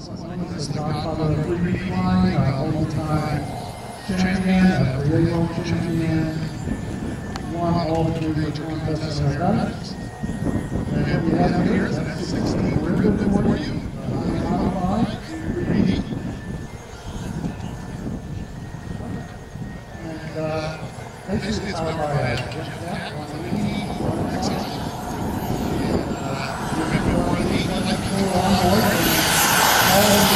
Is the Godfather of Free our all-time champion, a Rio champion, won all three contests and done it. And we have here, that's 16 ribbon for you. Uh, basically one excellent. And, uh, remember, on board, and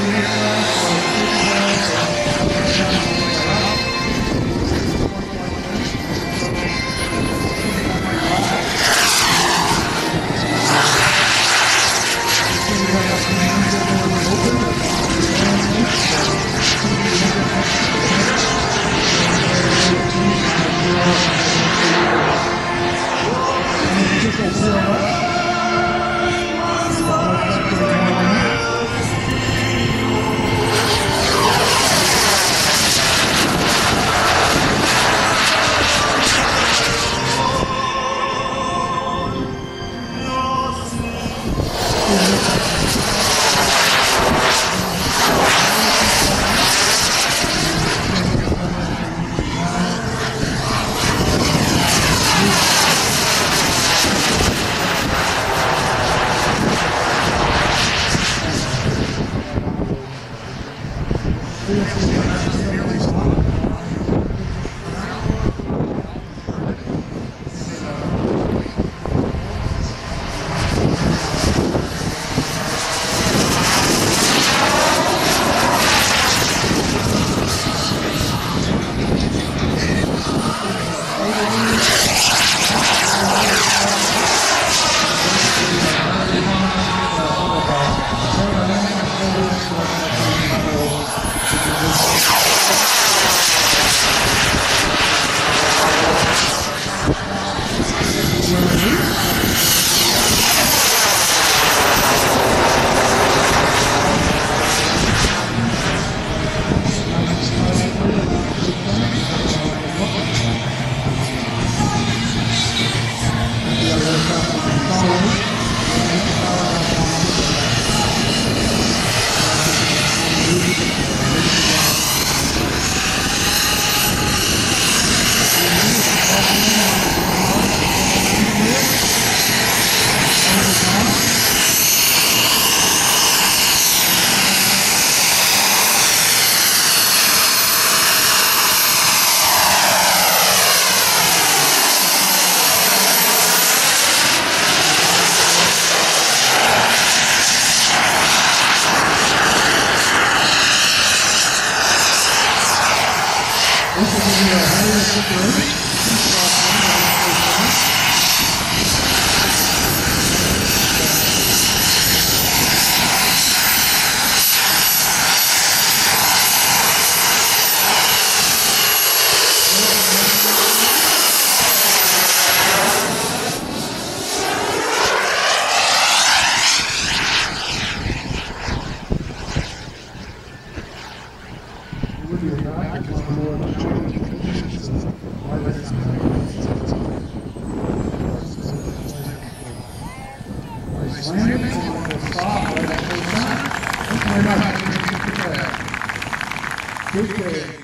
Yeah. Thank. Nice landing, wonderful stop, right at full time. Thank you very much. Good day.